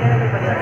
cái bây giờ